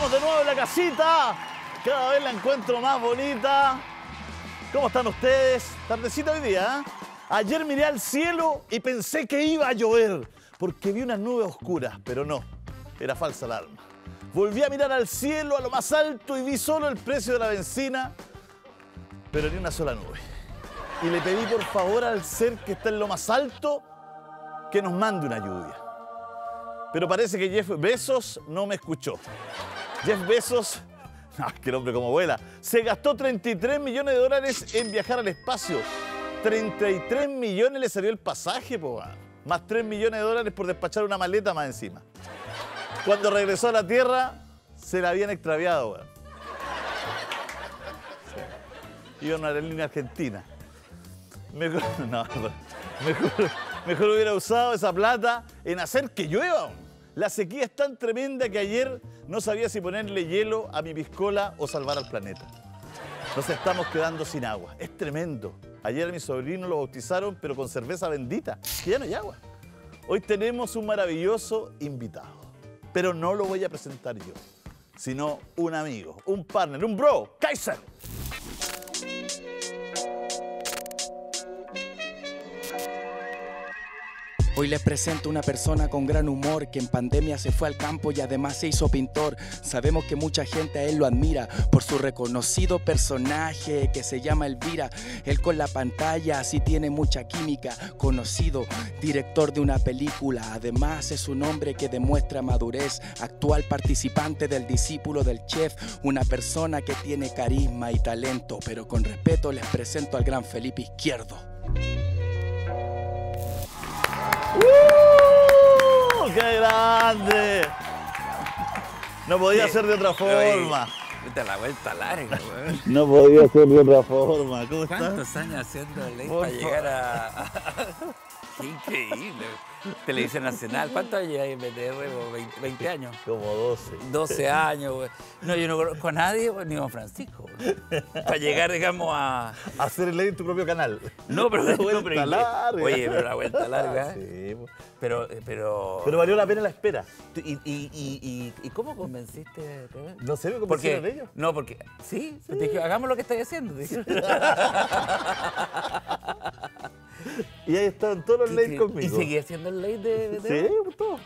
estamos de nuevo en la casita. Cada vez la encuentro más bonita. ¿Cómo están ustedes? Tardecita hoy día. ¿eh? Ayer miré al cielo y pensé que iba a llover porque vi unas nubes oscuras, pero no, era falsa alarma. Volví a mirar al cielo a lo más alto y vi solo el precio de la benzina, pero ni una sola nube. Y le pedí por favor al ser que está en lo más alto que nos mande una lluvia. Pero parece que Jeff Bezos no me escuchó. Jeff Bezos, que el hombre como vuela, se gastó 33 millones de dólares en viajar al espacio. 33 millones le salió el pasaje, po, más 3 millones de dólares por despachar una maleta más encima. Cuando regresó a la Tierra, se la habían extraviado, weón. Iba a una aerolínea argentina. Mejor, mejor, mejor hubiera usado esa plata en hacer que llueva. La sequía es tan tremenda que ayer no sabía si ponerle hielo a mi piscola o salvar al planeta. Nos estamos quedando sin agua. Es tremendo. Ayer a mi sobrino lo bautizaron, pero con cerveza bendita, que ya no hay agua. Hoy tenemos un maravilloso invitado, pero no lo voy a presentar yo, sino un amigo, un partner, un bro, Kaiser. Hoy les presento una persona con gran humor que en pandemia se fue al campo y además se hizo pintor. Sabemos que mucha gente a él lo admira por su reconocido personaje que se llama Elvira. Él con la pantalla así tiene mucha química. Conocido, director de una película. Además es un hombre que demuestra madurez. Actual participante del discípulo del chef. Una persona que tiene carisma y talento. Pero con respeto les presento al gran Felipe Izquierdo. ¡Uh! ¡Qué grande! No podía ser de otra forma. Vete la vuelta larga, weón. No podía ser de otra forma. ¿Cómo estás? ¿Cuántos años haciendo ley para llegar a... Qué increíble. Televisión Nacional. ¿Cuántos años hay en BTR? weón? 20, 20 años. Como 12. 12 años, güey. No, yo no conozco a nadie, ni a Francisco. Para llegar, digamos, a. Hacer el ley en tu propio canal. No, pero. La no, vuelta pero- larga. Oye, pero la vuelta larga. Sí, po. Pero. Pero. Pero valió la pena la espera. ¿Y, y, y, y, cómo convenciste? No sé, me convencieron ellos. no, porque, sí, te dije, hagamos lo que estáis haciendo. te dije. Y ahí estaban todos los leyes y conmigo. seguí haciendo el ley de. Sí, por todo.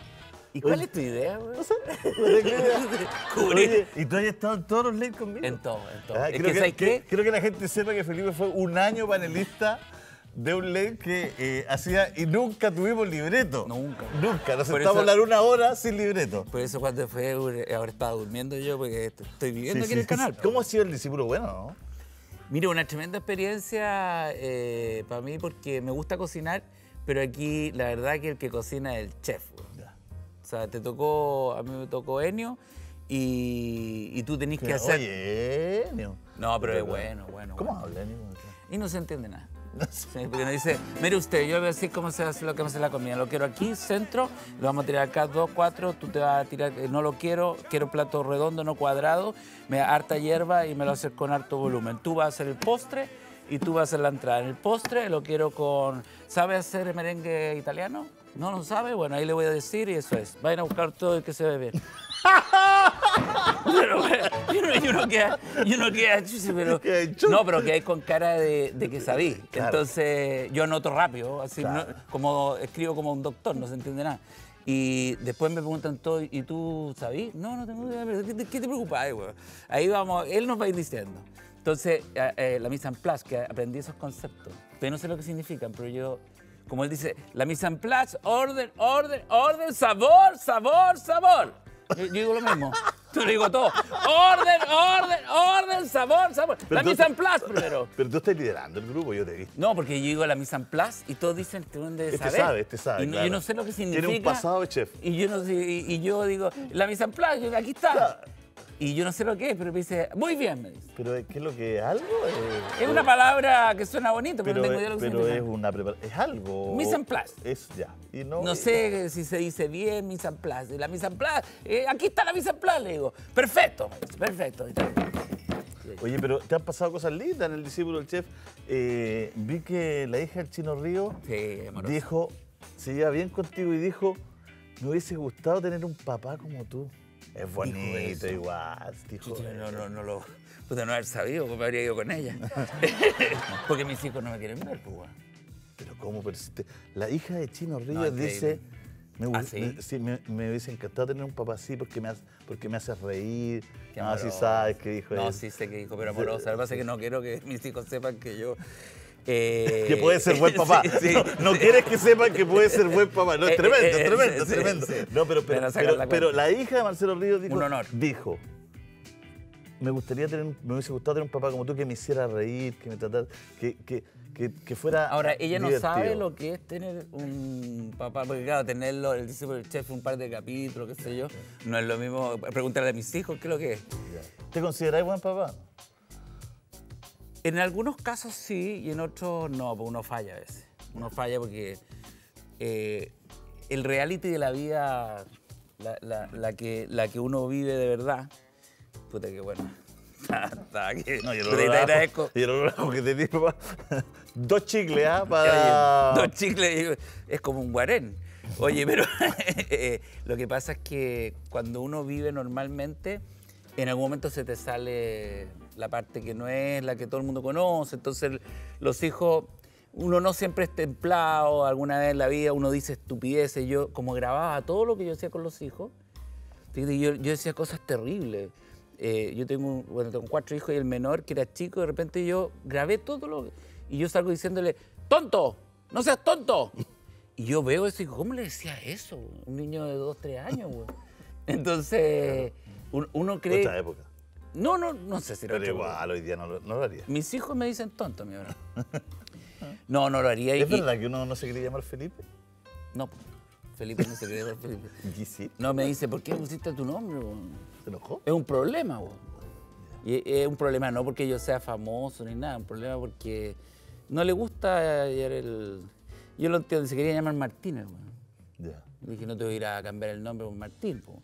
¿Y cuál Oye. es tu idea, güey? No sé. no tengo idea. Cubrir. Oye, y tú hayas estado en todos los leyes conmigo. En todo, en todo. Ah, es creo, que, ¿sabes que, qué? creo que la gente sepa que Felipe fue un año panelista de un ley que eh, hacía y nunca tuvimos libreto. Nunca. Nunca. Nos sentamos a hablar una hora sin libreto. Por eso cuando fue, ahora estaba durmiendo yo porque estoy viviendo Sí, aquí en el canal. ¿Cómo ha sido el discípulo bueno, no? Mira, una tremenda experiencia eh, para mí porque me gusta cocinar, pero aquí la verdad que el que cocina es el chef. O sea, te tocó, a mí me tocó Enio y, y tú tenés que hacer... Oye, Enio. No, pero es bueno, bueno. ¿Cómo bueno. habla, Enio? Y no se entiende nada. Porque nos dice, mire usted, yo voy a decir cómo se hace lo que hace la comida. Lo quiero aquí, centro, lo vamos a tirar acá, dos, cuatro, tú te vas a tirar, eh, no lo quiero, quiero plato redondo, no cuadrado, me harta hierba y me lo haces con harto volumen. Tú vas a hacer el postre y tú vas a hacer la entrada. En el postre lo quiero con, ¿sabe hacer merengue italiano? No lo sabe, bueno, ahí le voy a decir y eso es. Vayan a buscar todo el que se ve bien. Pero, bueno, y uno, queda, y uno queda chuchi, pero, no, pero que hay con cara de, de que sabí. Claro. Entonces yo anoto rápido, así Claro. no- como escribo como un doctor, no se entiende nada. Y después me preguntan todo, ¿y tú sabís? No, no tengo idea, pero ¿qué te, te preocupa? Ay, güey? Ahí vamos, él nos va a ir diciendo. Entonces, eh, eh, la mise en place, que aprendí esos conceptos, pero no sé lo que significan, pero yo, como él dice, la mise en place, orden, orden, orden, sabor, sabor, sabor. Yo, yo digo lo mismo. Le digo todo. Orden, orden, orden, sabor, sabor. Pero la tú- mise en place primero. Pero tú estás liderando el grupo, yo te he visto. No, porque yo digo la mise en place y todos dicen que deben de Este saber. sabe, este sabe, Y no- claro. yo no sé lo que significa. Tiene un pasado de chef. Y yo, no sé, y, y yo digo, la mise en place, yo- aquí está. Y yo no sé lo que es, pero me dice, muy bien, me dice. Pero ¿qué es lo que es algo? Eh, Es una palabra que suena bonito, pero, pero, no tengo idea de lo que pero es una preparación. Es algo. Mise en place. Es ya. Y no, No sé si se dice bien mise en place. La mise en place, eh, aquí está la mise en place, le digo. Perfecto, me dice, perfecto. Oye, pero te han pasado cosas lindas en el discípulo del chef. Eh, vi que la hija del Chino Río Sí, dijo, se lleva bien contigo y dijo, me hubiese gustado tener un papá como tú. Es bonito, igual. Dijo no, no, no lo. Puta, no haber sabido, pues me habría ido con ella. Porque mis hijos no me quieren ver, pues. Pero cómo persiste. La hija de Chino Ríos No, dice, me, ¿Ah, sí? me- sí, me- me hubiese encantado tener un papá así porque me, hace, porque me hace reír. Qué Ah, sí sabes que dijo No, él. sí sé que dijo, pero amorosa. Lo que pasa es que no quiero que mis hijos sepan que yo. Eh, Que puede ser buen papá. sí, sí. No, no quieres que sepan que puede ser buen papá. No, es Eh, tremendo, eh, es tremendo, es tremendo. sí. No, pero, pero, pero, la pero la hija de Marcelo Ríos dijo, Un honor. dijo, me gustaría tener, me hubiese gustado tener un papá como tú que me hiciera reír, que me tratara, que, que, que, que fuera Ahora, ella no divertido. sabe lo que es tener un papá, porque claro, tenerlo, el discípulo del chef, un par de capítulos, qué sé yo, no es lo mismo. Preguntarle a mis hijos qué es lo que es. ¿Te consideráis buen papá? En algunos casos sí y en otros no, porque uno falla a veces. Uno falla porque eh, el reality de la vida, la, la- la que, la que uno vive de verdad, puta que bueno. Que- No, yo te lo agradezco. Yo lo hago que te digo. Dos chicles, ¿ah? Para... Oye, Dos chicles es como un guarén. Oye, pero eh, lo que pasa es que cuando uno vive normalmente, en algún momento se te sale la parte que no es la que todo el mundo conoce. Entonces, los hijos, uno no siempre es templado. Alguna vez en la vida uno dice estupideces. Yo, como grababa todo lo que yo hacía con los hijos, yo, yo decía cosas terribles. Eh, yo tengo, bueno, tengo cuatro hijos y el menor, que era chico, de repente yo grabé todo lo y yo salgo diciéndole, ¡tonto! ¡No seas tonto! Y yo veo eso y digo, ¿cómo le decía eso? Un niño de dos, tres años, güey. Entonces, un- uno cree... Otra época. No, no, no sé si era Pero otra época. igual, hoy día no lo, no lo haría. Mis hijos me dicen tonto, mi verdad. No, no lo haría. y- ¿Es verdad que uno no se quería llamar Felipe? No, Felipe no se cree ser Felipe. Y sí. No, me dice, ¿por qué pusiste tu nombre? güey? ¿Se enojó? Es un problema, güey. Y es un problema no porque yo sea famoso ni nada, un problema porque no le gusta ayer el... Yo lo entiendo, se quería llamar Martínez, güey. Ya. Le dije, no te voy a ir a cambiar el nombre por Martín, po.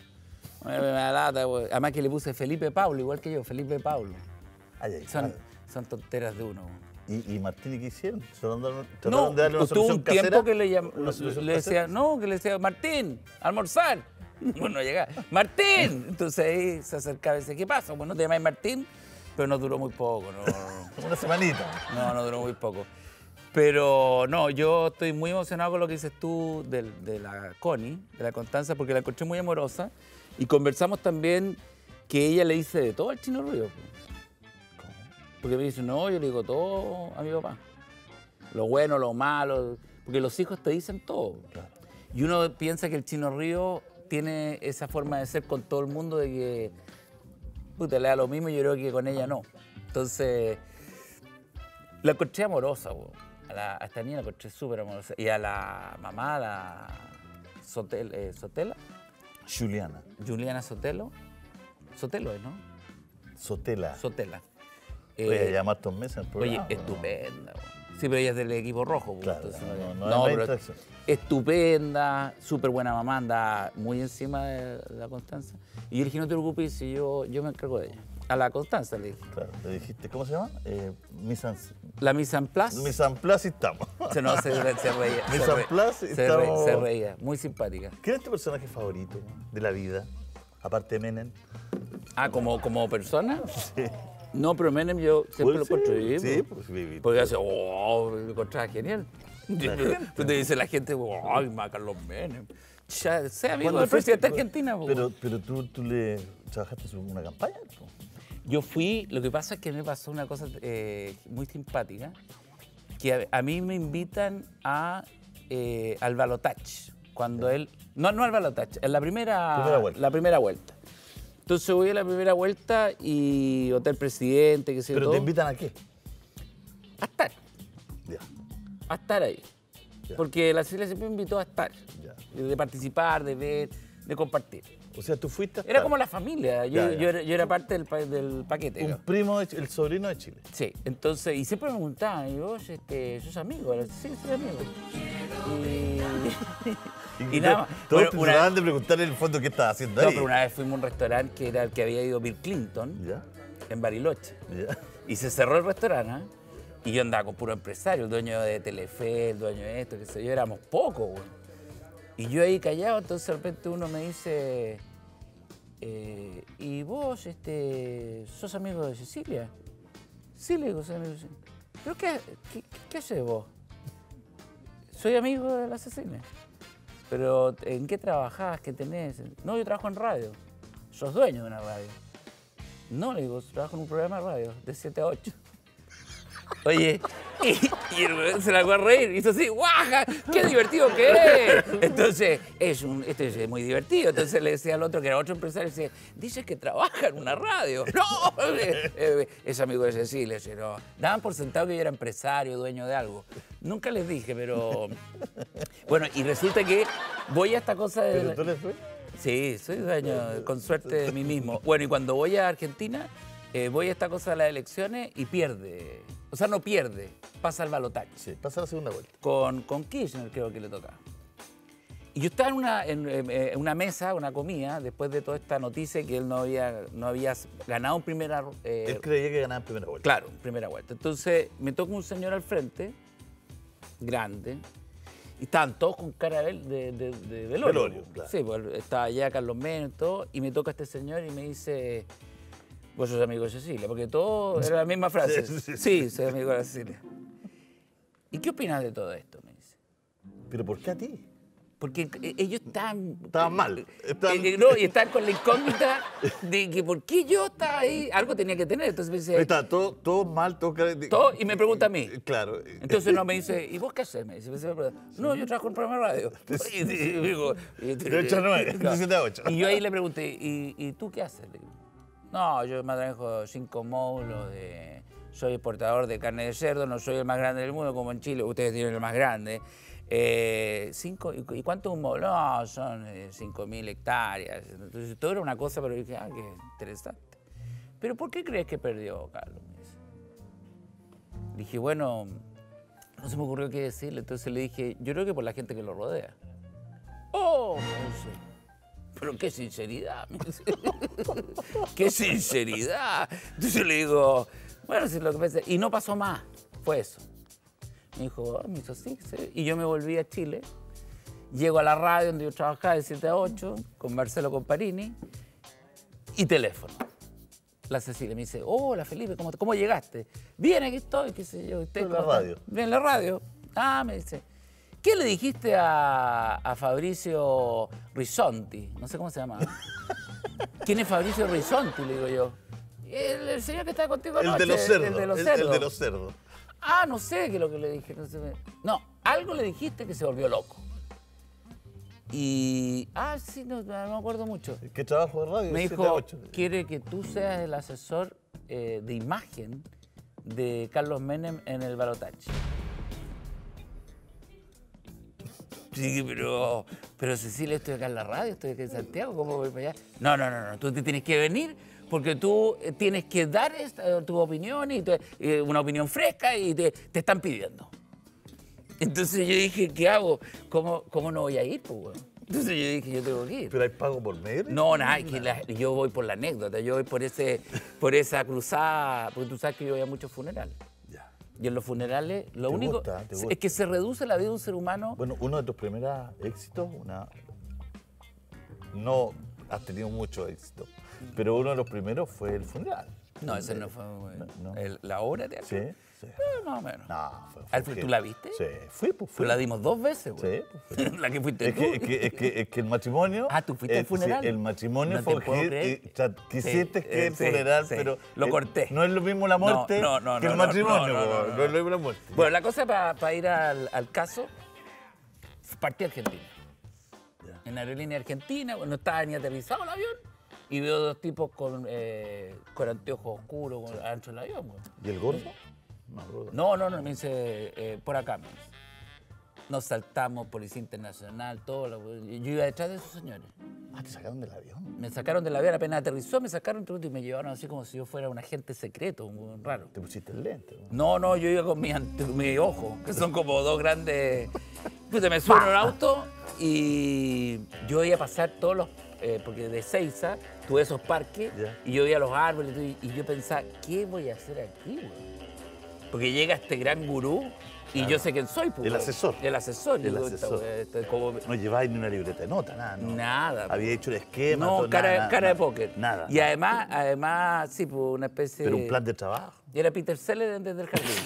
Me da lata, güey. Además que le puse Felipe Pablo, igual que yo, Felipe Pablo. Ay, ay, Son, ay. son tonteras de uno. ¿Y, y Martín, ¿y qué hicieron? ¿Trataron de- No, de darle una tuvo un tiempo que le, llam- ¿Una solución le decía, no, que le decía, Martín, almorzar. Bueno, no llegaba, Martín. Entonces ahí se acercaba y decía, ¿qué pasa? Bueno, te llamáis Martín, pero no duró muy poco, no, no. Una semanita. No, no duró muy poco. Pero no, yo estoy muy emocionado con lo que dices tú del- de, la Connie, de la Constanza, porque la encontré muy amorosa. Y conversamos también que ella le dice de todo al chino Río. po. Porque me dice, no, yo le digo todo a mi papá. Lo bueno, lo malo, porque los hijos te dicen todo. Y uno piensa que el chino Río tiene esa forma de ser con todo el mundo de que puta, le da lo mismo y yo creo que con ella no. Entonces, la encontré amorosa, a, la- a esta niña la encontré súper amorosa. Y a la mamá, a la Sotel- eh, Sotela, Juliana. Juliana Sotelo, Sotelo es, ¿no? Sotela. Sotela. Oye, Eh, llamar dos meses Oye. ¿no? estupenda. po. Sí, pero ella es del equipo rojo. Claro, entonces no, no- no, no no, pero estupenda, súper buena mamá, anda muy encima de la Constanza. Y yo le dije, no te preocupes, yo, yo me encargo de ella. A la Constanza le dije. Claro, le dijiste, ¿cómo se llama? Eh, Misan, La mise en place. Misan Place y estamos. Se, no, se, se reía. Mise se, en re- place, se, re- estamos- se reía. Muy simpática. ¿Quién es tu personaje favorito de la vida? Aparte de Menem. Ah, como, como persona. Sí. No, pero Menem yo siempre lo Pues sí, sí, pues, viví. Porque hace, oh, lo encontraba genial. Gente. te dice la gente, ay, más Carlos Menem. Ya, sea amigo del presidente de Argentina. Pero, pero tú, tú le trabajaste en una campaña. Yo fui, lo que pasa es que me pasó una cosa eh, muy simpática, que a, a mí me invitan a, eh, al Balotach, cuando él, no, no al Balotach, en la primera, Primera vuelta. la primera vuelta. Entonces voy a la primera vuelta y Hotel Presidente, que sé yo, Pero todo, te invitan a qué? a estar, Ya, a estar ahí. Porque la Cecilia siempre me invitó a estar, de participar, de ver, de compartir. O sea, tú fuiste a Era como la familia, yo, Ya, ya. yo era, yo era parte del, pa- del paquete. Un primo, de el sobrino de Chile. Sí, entonces, y siempre me preguntaban, y vos, este, ¿sos amigo? Sí, soy amigo. Y, y nada más. Todos Bueno, una- de preguntar en el fondo qué estás haciendo no, ahí. pero una vez fuimos a un restaurante que era el que había ido Bill Clinton, Ya, en Bariloche. ya. Y se cerró el restaurante, ¿ah? Y yo andaba con puro empresario, el dueño de Telefe, el dueño de esto, qué sé yo, éramos pocos, güey. Y yo ahí callado, entonces de repente uno me dice, eh, ¿y vos este, sos amigo de Cecilia? Sí, le digo, soy amigo de Cecilia. ¿Pero qué, qué, haces vos? Soy amigo de la Cecilia. ¿Pero en qué trabajás? ¿Qué tenés? No, yo trabajo en radio. ¿Sos dueño de una radio? No, le digo, trabajo en un programa de radio, de 7 a 8. Oye, y, y el weón se la fue a reír, hizo así, ¡guaja! ¡Qué divertido que es! Entonces, es un, este es muy divertido. Entonces le decía al otro, que era otro empresario, dice, dice que trabaja en una radio. ¡No! Eh, eh, Es amigo de Cecilia, no. Daban por sentado que yo era empresario, dueño de algo. Nunca les dije, pero... Bueno, y resulta que voy a esta cosa de... ¿Pero tú eres dueño? Sí, soy dueño, con suerte de mí mismo. Bueno, y cuando voy a Argentina, eh, voy a esta cosa de las elecciones y pierde. O sea, no pierde, pasa al balotaje. Sí, pasa la segunda vuelta. Con, con Kirchner creo que le toca. Y yo estaba en una, en, eh, en una mesa, una comida, después de toda esta noticia que él no había, no había ganado en primera... eh, Él creía que ganaba en primera vuelta. Claro, primera vuelta. Entonces me toca un señor al frente, grande, y estaban todos con cara de, de, de- de velorio. Velorio, claro. Sí, pues estaba allá Carlos Menem y todo, y me toca este señor y me dice, vos sos amigo de Cecilia, porque todo era la misma frase. Sí, sí, sí. Soy amigo de Cecilia. ¿Y qué opinas de todo esto? Me dice. ¿Pero por qué a ti? Porque eh, ellos están... Estaban mal, estaban- Eh, no, y están con la incógnita de que por qué yo estaba ahí, algo tenía que tener. Entonces me dice... Está, todo, todo mal, todo... Todo, y me pregunta a mí. Claro. Entonces no me dice, ¿y vos qué haces? Me dice, me dice, no, yo trabajo en programa de radio. Y, digo, De ocho a nueve, de siete a ocho. Y yo ahí le pregunté, ¿y, y tú qué haces? Le digo, no, yo manejo cinco módulos de... Soy exportador de carne de cerdo, no soy el más grande del mundo como en Chile, ustedes tienen el más grande. Eh, cinco, ¿y, cuánto un módulo? No, son eh, cinco mil hectáreas. Entonces todo era una cosa, pero dije, ah, qué interesante. ¿Pero por qué crees que perdió, Carlos? Dije, bueno, no se me ocurrió qué decirle, entonces le dije, yo creo que por la gente que lo rodea. ¡Oh! Pero qué sinceridad. ¡Qué sinceridad! Entonces le digo, bueno, si lo que pasa... Y no pasó más, fue eso. Me dijo, ah, me hizo sí, sí. Y yo me volví a Chile, llego a la radio donde yo trabajaba de 7 a 8, con Marcelo Comparini, y teléfono. La Cecilia me dice, hola Felipe, ¿cómo, cómo llegaste? Bien, aquí estoy, qué sé yo. ¿usted En la cómo está?". radio. Bien, en la radio. Ah, me dice. ¿Qué le dijiste a, a Fabricio Risonti? No sé cómo se llama. ¿Quién es Fabricio Risonti? Le digo yo. El, el señor que está contigo El anoche. de los cerdos. El de los cerdos. el de los cerdos. Ah, no sé qué es lo que le dije. No, sé. no, algo le dijiste que se volvió loco. Y. Ah, sí, no, no me acuerdo mucho. ¿Qué trabajo de radio? Me dijo, quiere que tú seas el asesor eh, de imagen de Carlos Menem en el balotaje. Sí, pero, pero Cecilia, estoy acá en la radio, estoy aquí en Santiago, ¿cómo voy para allá? No, no, no, no, tú te tienes que venir porque tú eh, tienes que dar esta- tu opinión, y eh, una opinión fresca y te, te están pidiendo. Entonces yo dije, ¿qué hago? ¿Cómo, cómo no voy a ir? Pues? Entonces yo dije, yo tengo que ir. ¿Pero hay pago por medio? No, nada, es que la- yo voy por la anécdota, yo voy por, ese, por esa cruzada, porque tú sabes que yo voy a muchos funerales. Y en los funerales, lo ¿Te único es que se reduce la vida de un ser humano. Bueno, uno de tus primeros éxitos, una... No has tenido mucho éxito, pero uno de los primeros fue el funeral. no, ese no fue no. el- la obra de Sí, teatro. Sí. Eh, más o menos. No, fue, fue Alfred, ¿tú la viste? Sí, fui, pues fui. Pues la dimos dos veces, güey. Sí, pues la que fuiste Es tú. que, es, que, es, que, es que el matrimonio. Ah, ¿tú fuiste al eh, sí, funeral? el matrimonio No fue sea, quisiste Sí, que eh, el funeral, pero. Lo eh, corté. No es lo mismo la muerte no, no, que el matrimonio. no, es lo mismo la muerte. Bueno, la cosa para ir al, al caso, partí a Argentina. En aerolínea argentina, no estaba ni aterrizado el avión, y veo dos tipos con, eh, con anteojos oscuros con- adentro del avión. güey. ¿Y el gordo? No. No, no, no, me dice, eh, por acá. Nos saltamos, Policía Internacional, todo. lo- yo iba detrás de esos señores. Ah, te sacaron del avión. Me sacaron del avión, apenas aterrizó, me sacaron y me llevaron así como si yo fuera un agente secreto, un raro. Te pusiste el lente. ¿no? No, no, yo iba con mi, mi ojo, que son como dos grandes. Pues me subo en un auto y yo iba a pasar todos los. eh, porque de Seiza tuve esos parques y yo veía los árboles y yo pensaba, ¿qué voy a hacer aquí, güey? Porque llega este gran gurú Y yo sé quién soy. pues, El asesor. El asesor. El esta asesor. weá, esto es como- No lleváis ni una libreta de nota, nada. No. Nada. pues. Había hecho el esquema. No, todo, cara, nada, cara nada, de póker. Nada. Y además, además, sí, pues una especie Pero un plan de trabajo. Y era Peter Sellers desde el jardín.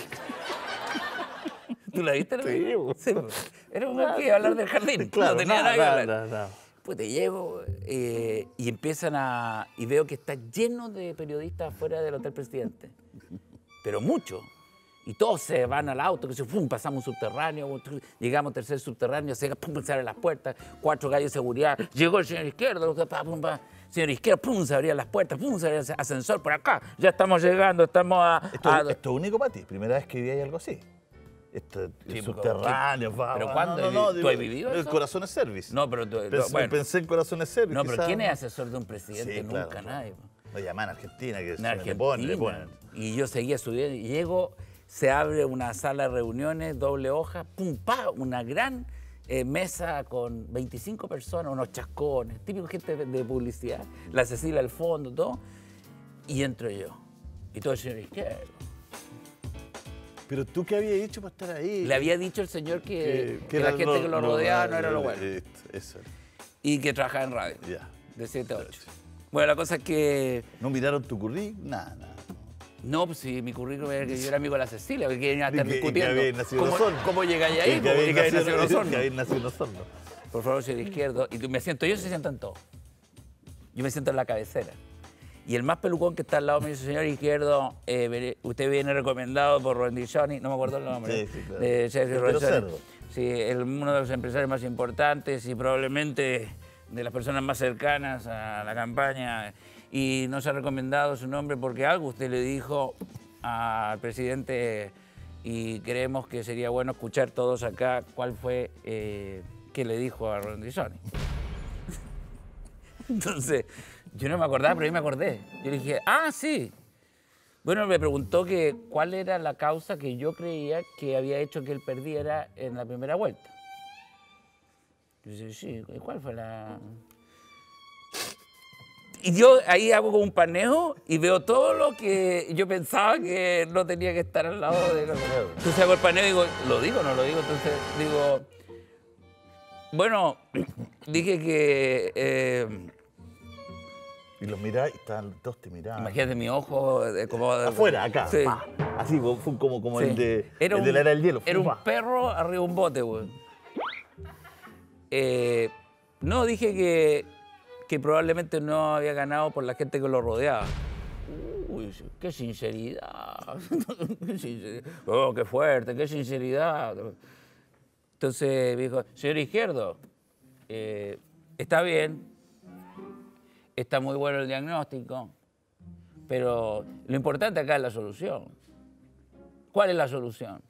¿Tú la viste? Sí, bo. Sí, bo. Era un que iba a hablar del jardín. no tenía nada, que hablar. nada, nada. Pues te llego eh, y empiezan a... Y veo que está lleno de periodistas afuera del Hotel Presidente. Pero mucho. Y todos se van al auto, que se pum, pasamos un subterráneo, llegamos al tercer subterráneo, se, pum, se abren las puertas, cuatro gallos de seguridad, llegó el señor izquierdo, pum, señor izquierdo, pum, se abrían las puertas, pum, se abría el ascensor por acá, ya estamos llegando, estamos a... Esto, a- esto es único para ti. Primera vez que vivías algo así. Esto, Sí, subterráneo, va, ¿Pero no, no, tú has vivido El eso? Corazones Service. No, pero tú- Pensé, bueno. pensé en Corazones Service. No, pero quizás, ¿quién es asesor de un presidente? Sí, Nunca claro, nadie. llaman a Argentina, que Argentina. le ponen, le ponen. Y yo seguía subiendo. Y llego, se abre una sala de reuniones, doble hoja, pum, pa, una gran eh, mesa con 25 personas, unos chascones, típico gente de, de publicidad, la Cecilia al fondo, todo. Y entro yo. Y todo el señor izquierdo. Pero tú qué habías hecho para estar ahí. Le había dicho el señor que, la gente que lo rodeaba no era lo bueno. eh, Eso, Y que trabajaba en radio, ya. de 7 a 8. Bueno, la cosa es que ¿No miraron tu currículum? Nada, nada. No, pues si mi currículum era que yo era amigo de la Cecilia, estar que- y que discutiendo. habías nacido ¿Cómo. ¿Cómo llegáis ahí? Que habéis que nacido en Osorno. que Osorno. Por favor, señor izquierdo. Y me siento yo, se sientan todos. Yo me siento en la cabecera. Y el más pelucón que está al lado me dice, señor izquierdo, eh, usted viene recomendado por Rondilloni, no me acuerdo el nombre. Sí, sí, claro. de Sergio Rondilloni. Sí, el- uno de los empresarios más importantes y probablemente de las personas más cercanas a la campaña. Y nos ha recomendado su nombre porque algo usted le dijo al presidente y creemos que sería bueno escuchar todos acá cuál fue eh, que le dijo a Rondizoni. Entonces, yo no me acordaba, pero yo me acordé. Yo le dije, ah, sí. Bueno, me preguntó que cuál era la causa que yo creía que había hecho que él perdiera en la primera vuelta. Yo dije, sí, ¿y ¿cuál fue la...? Y yo ahí hago como un paneo y veo todo lo que yo pensaba que no tenía que estar al lado de... Entonces hago el paneo y digo, ¿lo digo o no lo digo? Entonces digo, bueno, dije que... eh, Y los mirás y estaban, todos te miraban. imagínate mi ojo eh, como... Afuera, acá. Sí. pa. Así fue como, como Sí. el, de, Era el un- de la era del hielo. Era un perro arriba de un bote, güey. Eh, no, dije que, que probablemente no había ganado por la gente que lo rodeaba. Uy, qué sinceridad. Qué sinceridad. Oh, qué fuerte, qué sinceridad. Entonces me dijo, señor Izquierdo, eh, está bien, está muy bueno el diagnóstico, pero lo importante acá es la solución. ¿Cuál es la solución?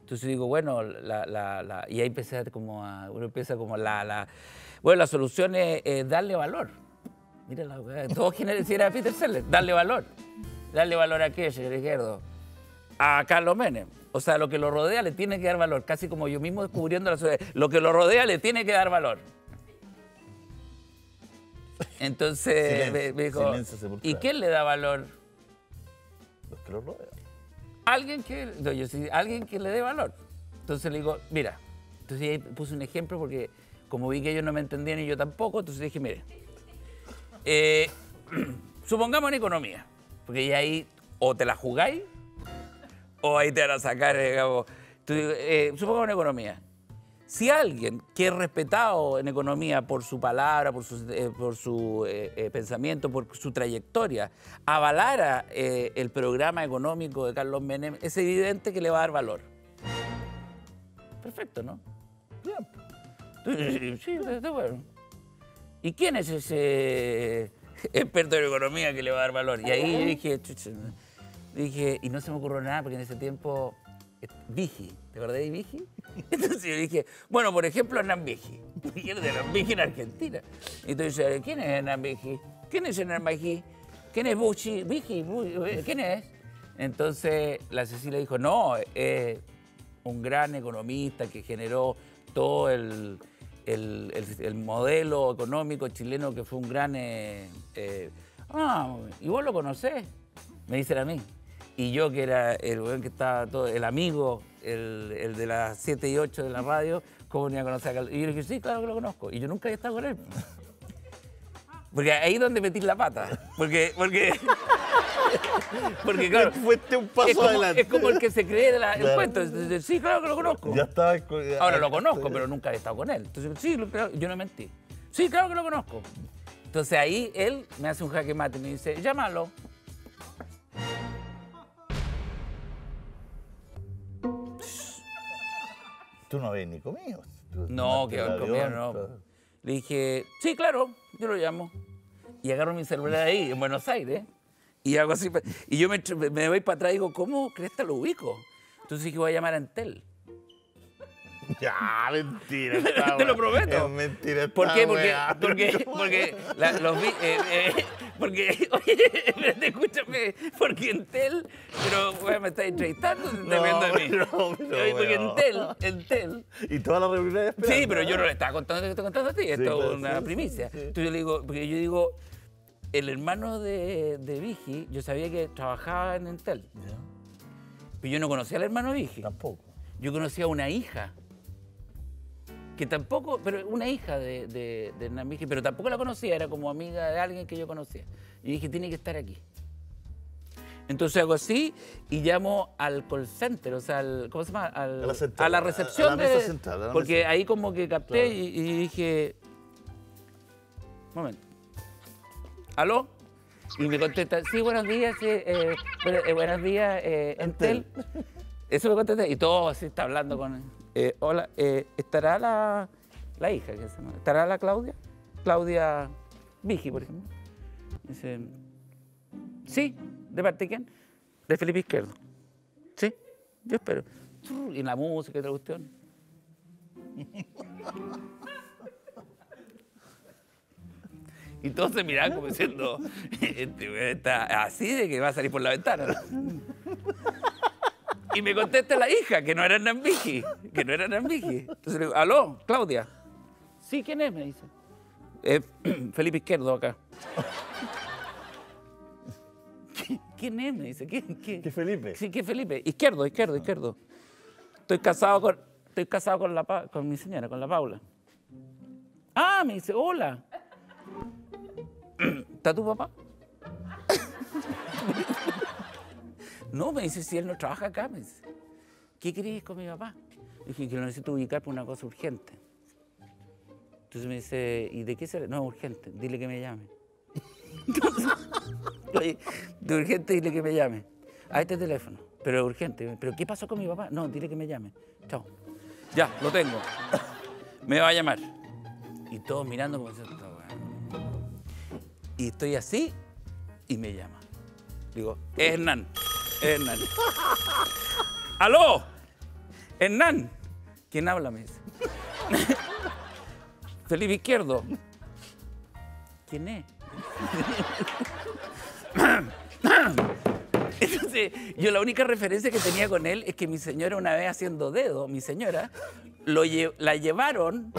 Entonces digo, bueno, la, y ahí empecé como a, uno empieza como la, la, bueno, la solución es eh, darle valor. Mira la weá, todo genera, si era Peter Sellers, darle valor. ¿Darle valor a qué, señor Izquierdo? A Carlos Menem. O sea, lo que lo rodea le tiene que dar valor, casi como yo mismo descubriendo la sociedad. Lo que lo rodea le tiene que dar valor. Entonces Silencio, me, dijo, silencio. ¿y quién le da valor? Los que los rodean. alguien que, no, yo sí, alguien que le dé valor. Entonces le digo, mira, entonces ahí puse un ejemplo porque como vi que ellos no me entendían y yo tampoco, entonces dije, mire, eh, supongamos en economía, porque ya ahí o te la jugáis o ahí te van a sacar, digamos. Eh, supongamos en economía. Si alguien que es respetado en economía por su palabra, por su, eh, pensamiento, por su trayectoria, avalara el programa económico de Carlos Menem, es evidente que le va a dar valor. Perfecto, ¿no? Bien. Sí, está bueno. ¿Y quién es ese experto en economía que le va a dar valor? Y ahí yo dije, dije, y no se me ocurrió nada porque en ese tiempo, eh, Vigi, ¿te acordás de Vigi? Entonces yo dije, bueno, por ejemplo, Hernán Vigi. ¿Quién es de Hernán Vigi en Argentina? Entonces, ¿quién es Hernán Vigi? ¿Quién es Hernán Vigi? ¿Quién es Bucci? Vigi, eh, ¿quién es? Entonces la Cecilia dijo, no, es un gran economista que generó todo el, el- el- el modelo económico chileno que fue un gran... eh, eh, ah, ¿y vos lo conocés? Me dicen a mí. Y yo que era el que estaba todo, el amigo el, el de las 7 y 8 de la radio, ¿cómo ni a conocer a Carlos? Y yo le dije, sí, claro que lo conozco. Y yo nunca había estado con él. Porque ahí es donde metí la pata. Porque, porque, porque claro, Fuiste un paso es como, adelante. es como el que se cree de la- el Claro. cuento. Entonces, Sí, claro que lo conozco. Ya estaba. co- ya- Ahora lo conozco, pero nunca he estado con él. Entonces, sí, claro, yo no mentí. Sí, claro que lo conozco. Entonces ahí él me hace un jaque mate y me dice, llámalo. Tú no habías ni comido. Tú No, que el comer, avión, no. Le dije, sí, claro, yo lo llamo. Y agarro mi celular ahí, en Buenos Aires, y hago así. Y yo me, voy para atrás y digo, ¿cómo crees que lo ubico? Entonces dije, voy a llamar a Entel. Ya, mentira. Te lo prometo. Es mentira. ¿Por qué? Porque, porque, porque la- los vi, eh, eh, porque, oye, escúchame, porque Entel, pero weón, me está entrevistando, está No, de mí. Oye, porque. Entel, Entel, Y toda la reunión esperando. sí, pero yo no le estaba contando lo que te estoy contando a ti, esto es una sí, primicia. sí. Entonces yo le digo, porque yo digo, el hermano de, de Vigi, yo sabía que trabajaba en Entel, pero yo no conocía al hermano de Vigi. Tampoco. Yo conocía a una hija, que tampoco, pero una hija de, de, de Hernán Vigi, pero tampoco la conocía, era como amiga de alguien que yo conocía. Y dije, tiene que estar aquí. Entonces hago así y llamo al call center, o sea, al, ¿cómo se llama? Al- A la central, a la a- a la recepción. mesa de- central, a la porque mesa. ahí como que capté Claro. y, y dije, momento, ¿aló? Y me contesta, sí, buenos días, sí, eh, eh, buenos días, eh, Entel. Eso me contesté y todo así está hablando con... eh, hola, ¿estará la, la hija? que se llama? ¿Estará la Claudia? Claudia Vigi, por ejemplo. Dice, sí, ¿de parte de quién? De Felipe Izquierdo. Sí, yo espero. Y la música y la cuestión. Y todos se miraban como diciendo, este está así de que va a salir por la ventana. Y me contesta la hija, que no era Vigi, que no era Vigi. Entonces le digo, aló, Claudia. Sí, ¿quién es? Me dice. "Eh, Felipe Izquierdo acá. "¿Qui- ¿Quién es? Me dice. ¿Quién, quién? ¿Qué Felipe? Sí, ¿qué Felipe? Izquierdo, izquierdo, izquierdo. Estoy casado con, estoy casado con, la, con mi señora, con la Paula. Ah, me dice, hola. ¿Está tu papá? no, me dice, si él no trabaja acá, me dice. ¿Qué querés con mi papá? Le dije que lo necesito ubicar por una cosa urgente. Entonces me dice, ¿y de qué se No, urgente, dile que me llame. Entonces, de urgente dile que me llame. A este teléfono, pero es urgente. ¿Pero qué pasó con mi papá? No, dile que me llame. Chao. Ya, lo tengo. Me va a llamar. Y todos mirando como diciendo. Y estoy así y me llama. Digo, es Hernán. Es Hernán. ¡Aló! Hernán. ¿Quién habla? Me dice. Felipe Izquierdo. ¿Quién es? Entonces, yo la única referencia que tenía con él es que mi señora una vez haciendo dedo, mi señora, lo lle- la llevaron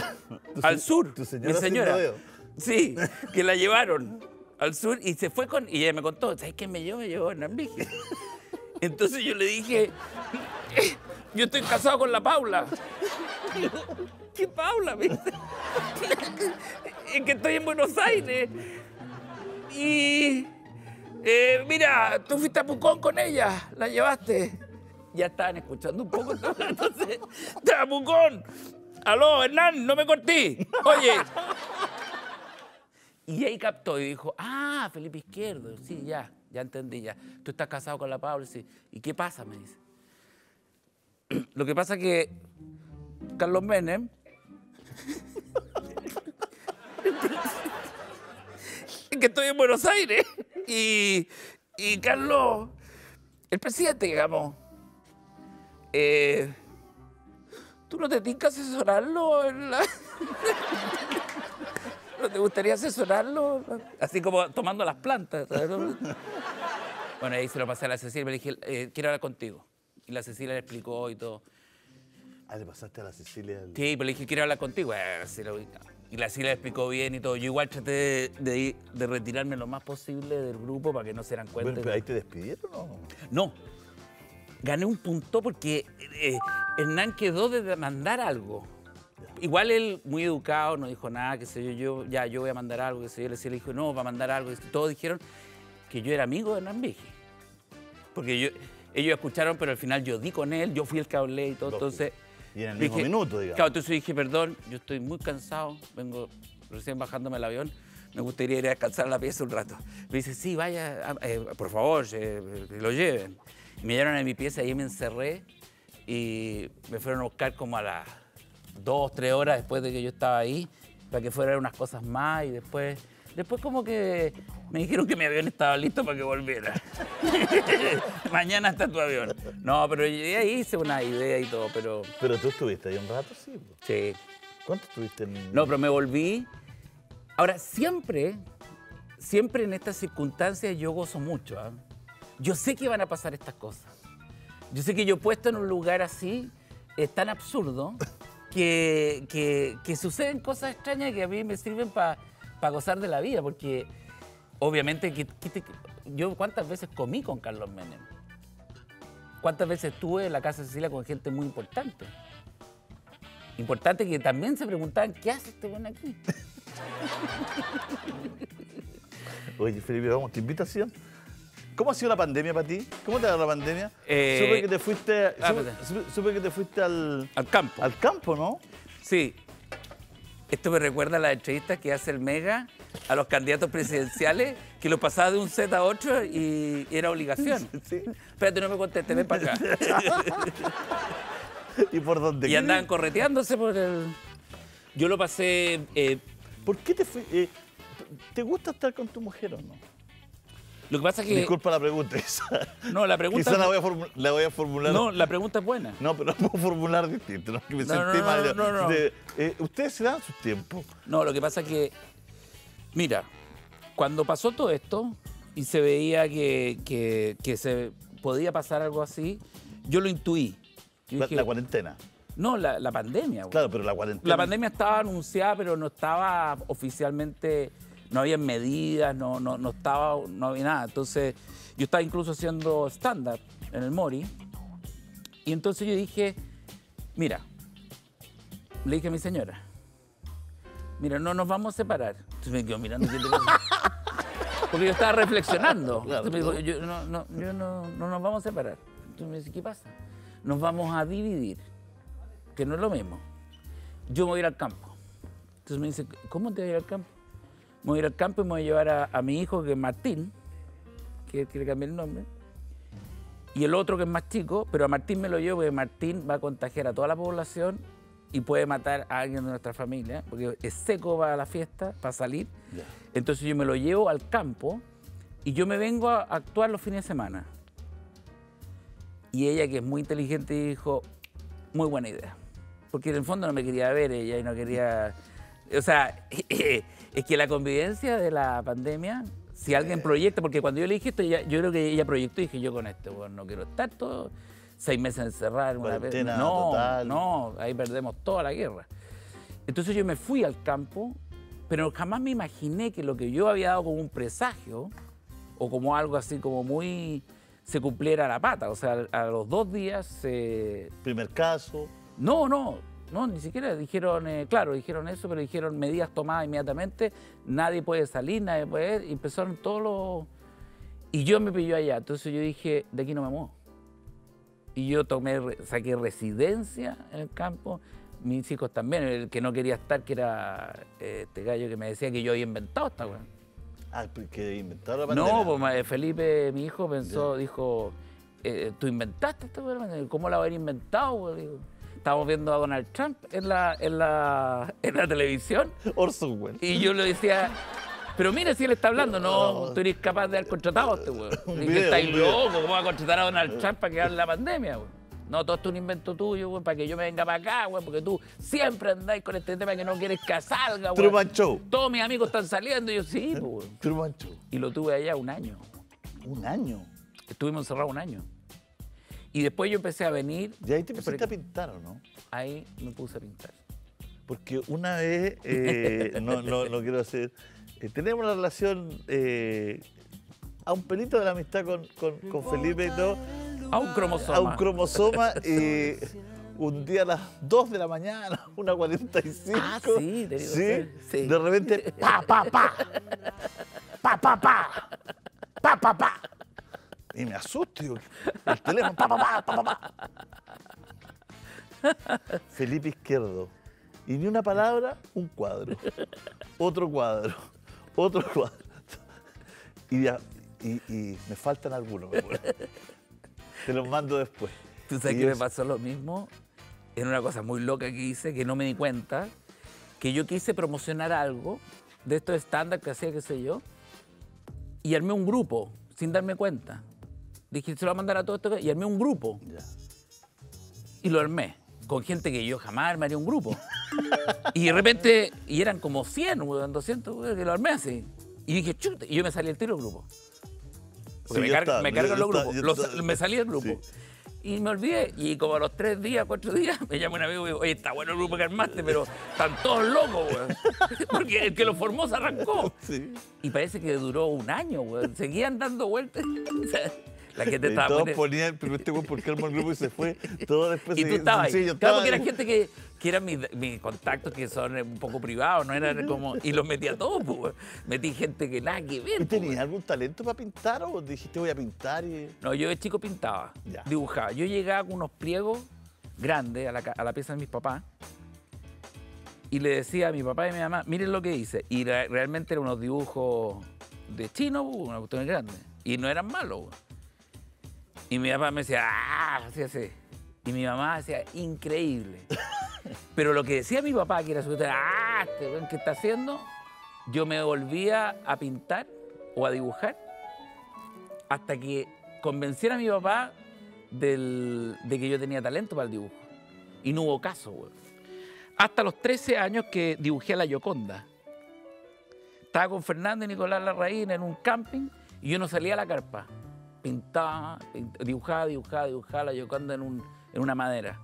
al sur. tu señora mi haciendo señora. dedo. Sí, que la llevaron al sur y se fue con... Y ella me contó, ¿sabes qué me llevó? Me llevó Hernán Vigi. Entonces yo le dije, yo estoy casado con la Paula. ¿Qué Paula? Me dice. Es que estoy en Buenos Aires. Y eh, mira, tú fuiste a Pucón con ella, la llevaste. Ya estaban escuchando un poco, entonces, ¡estaba Pucón! ¡Aló, Hernán, no me corté! Oye. Y ahí captó y dijo, ah, Felipe Izquierdo, sí, ya, ya entendí, ya. Tú estás casado con la Paula, sí. ¿Y qué pasa? Me dice. Lo que pasa es que Carlos Menem que estoy en Buenos Aires y, y Carlos, el presidente, digamos, eh, ¿tú no te que asesorarlo? en la- ¿No te gustaría asesorarlo? Así como tomando las plantas. ¿sabes? Bueno, ahí se lo pasé a la Cecilia, me dije, eh, quiero hablar contigo. Y la Cecilia le explicó y todo. Ah, le pasaste a la Cecilia. el- Sí, pero le dije, quiero hablar contigo. Eh. Y la Cecilia le explicó bien y todo. Yo igual traté de, de ir- de retirarme lo más posible del grupo para que no se dieran cuenta. Bueno, pero ahí te despidieron o no? No. gané un punto porque eh, Hernán quedó de demandar algo. Igual él, muy educado, no dijo nada, que sé yo, yo, ya, yo voy a mandar algo, que sé yo, le decía, le dijo, no, va a mandar algo. Y todos dijeron que yo era amigo de Hernán Vigi. Porque yo, ellos escucharon, pero al final yo di con él, yo fui el que hablé y todo, entonces... Y en el dije- mismo minuto, digamos. Claro, entonces dije, perdón, yo estoy muy cansado, vengo recién bajándome el avión, me gustaría ir a descansar la pieza un rato. Me dice, sí, vaya, ah, eh, por favor, eh, que lo lleven. Y me llevaron a mi pieza ahí me encerré y me fueron a buscar como a las dos, tres horas después de que yo estaba ahí, para que fueran unas cosas más y después, después como que me dijeron que mi avión estaba listo para que volviera. Mañana está tu avión. No, pero yo ahí hice una idea y todo, pero Pero tú estuviste ahí un rato, sí. sí. ¿Cuánto estuviste en.? No, pero me volví. Ahora, siempre, siempre en estas circunstancias yo gozo mucho. ¿ah? Yo sé que van a pasar estas cosas. Yo sé que yo puesto en un lugar así es tan absurdo que, que- que suceden cosas extrañas que a mí me sirven para gozar de la vida, porque obviamente que, que te- yo cuántas veces comí con Carlos Menem. ¿Cuántas veces estuve en la casa de Cecilia con gente muy importante? Importante que también se preguntaban, ¿qué hace este buen aquí? Oye, Felipe, vamos, ¿te invitación? ¿Cómo ha sido la pandemia para ti? ¿Cómo te ha dado la pandemia? Eh, supe que te fuiste. ah, supe, que te fuiste al, Al campo. al campo, ¿no? Sí. Esto me recuerda a las entrevistas que hace el Mega a los candidatos presidenciales, que lo pasaba de un set a otro y era obligación. Sí. Espérate, no me contestes, ven para acá. ¿Y por dónde? y andaban correteándose por el... Yo lo pasé... eh, ¿Por qué te fuiste? ¿Te gusta estar con tu mujer o no? Lo que pasa es que... Disculpa la pregunta esa. No, la pregunta... Quizá la voy, a la voy a formular. No, la pregunta es buena. No, pero la puedo formular distinto, ¿no? Que me No, sentí no, mal. no, no. De- eh, ustedes se dan sus tiempos. No, lo que pasa es que, mira, cuando pasó todo esto y se veía que, que- que se podía pasar algo así, yo lo intuí. Yo La, dije, la cuarentena. no, la, la pandemia. güey. Claro, pero la cuarentena. La pandemia estaba anunciada, pero no estaba oficialmente, no había medidas, no, no, no estaba, no había nada. Entonces, yo estaba incluso haciendo stand-up en el Mori. Y entonces yo dije, mira, le dije a mi señora, mira, no nos vamos a separar. Entonces me quedó mirando, ¿qué te pasa? Porque yo estaba reflexionando. Entonces me dijo, yo, no, no, yo no, no nos vamos a separar. Entonces me dice, ¿qué pasa? Nos vamos a dividir, que no es lo mismo. Yo me voy a ir al campo. Entonces me dice, ¿cómo te vas a ir al campo? Me voy a ir al campo y me voy a llevar a, a mi hijo, que es Martín, que quiere cambiar el nombre, y el otro que es más chico, pero a Martín me lo llevo porque Martín va a contagiar a toda la población y puede matar a alguien de nuestra familia, porque es seco para la fiesta, para salir. Entonces yo me lo llevo al campo y yo me vengo a actuar los fines de semana. Y ella, que es muy inteligente, dijo, muy buena idea. Porque en el fondo no me quería ver ella y no quería... O sea, es que la convivencia de la pandemia, si alguien proyecta, porque cuando yo le dije esto, ella- yo creo que ella proyectó y dije, yo con este, bueno, no quiero estar todo seis meses encerrado en una Cuarentena No, total. no, ahí perdemos toda la guerra. Entonces yo me fui al campo, pero jamás me imaginé que lo que yo había dado como un presagio, o como algo así como muy, se cumpliera a la pata. O sea, a los dos días se... Primer caso. No, no, no, ni siquiera dijeron, eh, claro, dijeron eso, pero dijeron medidas tomadas inmediatamente, nadie puede salir, nadie puede, y empezaron todos los... Y yo me pilló allá, entonces yo dije, de aquí no me muevo. Y yo tomé, saqué residencia en el campo, mis hijos también, el que no quería estar, que era eh, este gallo que me decía que yo había inventado esta weá. Ah, que inventaron la pandemia. No, pues ma- Felipe, mi hijo, pensó, dijo, eh, tú inventaste esta weá, ¿cómo la haber inventado? weón?" Digo, Estábamos viendo a Donald Trump en la, en la, en la televisión Orson Welles. y yo le decía, pero mira si él está hablando, no, tú eres capaz de haber contratado a este weón. Estáis loco, ¿cómo va a contratar a Donald Trump para que hable la pandemia, weón? No, todo esto es un invento tuyo, weón, para que yo me venga para acá, weón, porque tú siempre andáis con este tema que no quieres que salga, weón. Truman Show. Todos mis amigos están saliendo y yo, sí, pues, weón. Truman Show. Y lo tuve allá un año. Un año. Estuvimos encerrados un año. Y después yo empecé a venir. Y ahí te pusiste a pintar, ¿o no? Ahí me puse a pintar. Porque una vez, eh, no, no, no quiero hacer, eh, tenemos una relación eh, a un pelito de la amistad con, con, con Felipe y todo, A un cromosoma. a un cromosoma y un día a las 2 de la mañana, una 45. Ah, sí, te digo, sí, sí. De repente, pa, pa, pa. Pa, pa, pa. Pa, pa, pa. Y me asusto, digo, el teléfono, pa, pa, pa, pa, pa. Felipe Izquierdo. Y ni una palabra, un cuadro. Otro cuadro. Otro cuadro. Y, ya- y- y me faltan algunos, me acuerdo. Te los mando después. Tú sabes Y que me pasó lo mismo en una cosa muy loca que hice, que no me di cuenta, que yo quise promocionar algo de estos estándar que hacía, qué sé yo, y armé un grupo sin darme cuenta. Dije, se lo voy a mandar a todo esto, y armé un grupo, Ya. y lo armé, con gente que yo jamás armaría un grupo. y de repente, y eran como 100, weón, 200, weón, que lo armé así. Y dije, chuta, y yo me salí del tiro del grupo. Sí, me, cargan los grupos. Los- me salí del grupo. Sí. Y me olvidé. Y como a los tres días, cuatro días, me llama un amigo y digo, oye, está bueno el grupo que armaste, pero están todos locos, weón. Porque el que lo formó se arrancó. Sí. Y parece que duró un año, weón. Seguían dando vueltas. La gente estaba todos poniendo- ponían, pero este güey, ¿por qué armó el grupo y se fue? Todo después y se- tú estabas ahí. Yo claro, estaba porque era gente que, que eran mis, mis contactos que son un poco privados, no eran como. Y los metí a todos, pues. Metí gente que nada que ver. ¿Y pues, tenías algún talento para pintar o dijiste voy a pintar y... No, yo de chico pintaba, Ya. dibujaba. Yo llegaba con unos pliegos grandes a la, a la pieza de mis papás y le decía a mi papá y a mi mamá, miren lo que hice. Y re- realmente eran unos dibujos de chino, pues, una cuestión grande. Y no eran malos. Y mi papá me decía, ah, así, así. Y mi mamá decía, increíble. Pero lo que decía mi papá, que era su ah, este weón, ¿qué está haciendo? Yo me volvía a pintar o a dibujar hasta que convenciera a mi papá del- de que yo tenía talento para el dibujo. Y no hubo caso, güey. Hasta los 13 años que dibujé a la Yoconda. Estaba con Fernando y Nicolás Larraín en un camping y yo no salía a la carpa. Pintaba, pint- dibujaba, dibujaba, dibujaba la Yoconda en, un- en una madera.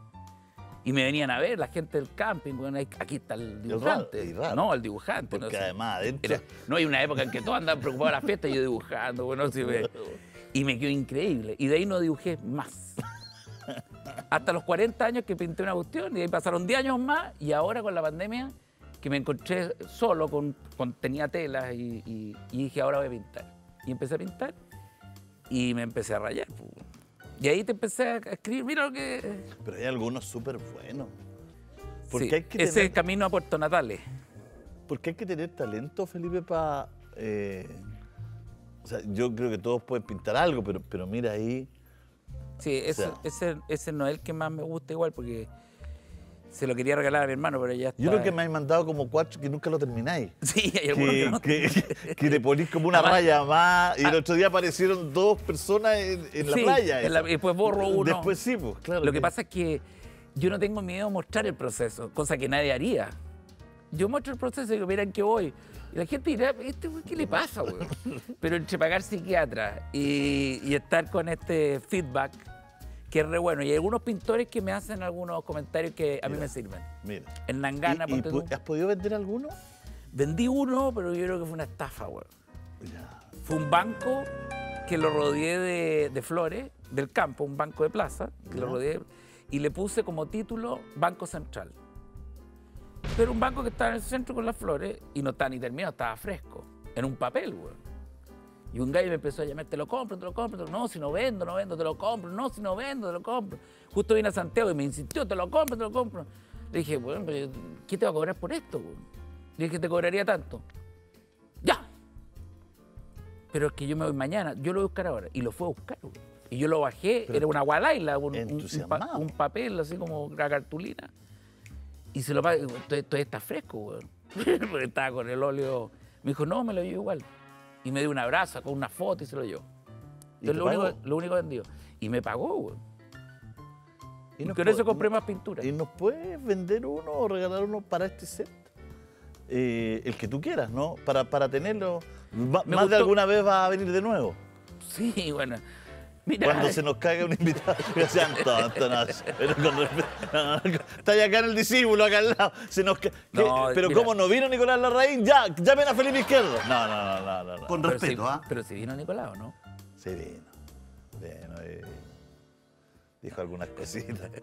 Y me venían a ver la gente del camping. bueno, aquí está el dibujante. y raro. No, el dibujante. Porque no además adentro... Era- no hay una época en que todos andaban preocupados de la fiesta y yo dibujando, bueno, sí me- y me quedó increíble. Y de ahí no dibujé más. Hasta los 40 años que pinté una cuestión, y ahí pasaron 10 años más, y ahora con la pandemia, que me encontré solo, con, con- tenía telas, y, y- y dije, ahora voy a pintar. Y empecé a pintar, y me empecé a rayar. Y ahí te empecé a escribir, mira lo que... Pero hay algunos súper buenos. Porque Sí, hay que ese es el tener... camino a Puerto Natales. Porque hay que tener talento, Felipe, para... o sea, yo creo que todos pueden pintar algo, pero, pero mira ahí... Sí, ese, sea. ese, ese no es el que más me gusta igual, porque se lo quería regalar a mi hermano, pero ya está. Yo creo que me han mandado como cuatro que nunca lo termináis. Sí, hay algunos que, Que, no. que- que le ponís como una Además- raya más y el otro día aparecieron dos personas en, en la Sí, playa. en la- después borro uno. Después sí, pues claro. Lo que pasa es que yo no tengo miedo a mostrar el proceso, cosa que nadie haría. Yo muestro el proceso y digo, miren que voy. Y la gente dirá, ¿este güey qué le pasa, güey? Pero entre pagar psiquiatra y, y estar con este feedback, que es re bueno. Y hay algunos pintores que me hacen algunos comentarios que a mí me sirven. Mira. En Nangana, ¿Y, y tú. has podido vender alguno? vendí uno, pero yo creo que fue una estafa, güey. Ya. Fue un banco que lo rodeé de, de flores del campo, un banco de plaza, que lo rodeé y le puse como título Banco Central. Pero un banco que estaba en el centro con las flores y no estaba ni terminado, estaba fresco, en un papel, güey. Y un gallo me empezó a llamar, te lo compro, te lo compro, te lo- no, si no vendo, no vendo, te lo compro, no, si no vendo, te lo compro. Justo vine a Santiago y me insistió, te lo compro, te lo compro. Le dije, bueno, ¿qué te va a cobrar por esto? güey? Le dije, te cobraría tanto. Ya, pero es que yo me voy mañana, yo lo voy a buscar ahora. Y lo fue a buscar, güey. Y yo lo bajé, Pero era una gualaila, un, un- un pa- entusiasmado. un papel así como una cartulina. Y se lo pagué, esto está fresco, güey. Porque estaba con el óleo. Me dijo, no, me lo llevo igual. Y me dio un abrazo con una foto y se lo llevó. ¿Y Entonces lo único, lo único vendido. Y me pagó, güey. ¿Y con eso compré más pintura. ¿Y nos puedes vender uno o regalar uno para este set? Eh, el que tú quieras, ¿no? Para, para tenerlo. Me más de alguna vez va a venir de nuevo. Sí, bueno. Mira, Cuando se nos caiga un invitado, que sean tontos, no, pero con respeto. No, no, no, está ahí acá en el discípulo, acá al lado. Se nos pero mira. ¿cómo no vino Nicolás Larraín? Ya, llamen a Felipe Izquierdo. No, no, no, no, no. no. Con pero si- respeto, ¿ah? Pero si vino Nicolás, ¿o ¿no? Sí vino. Bueno, eh, Dijo algunas cositas.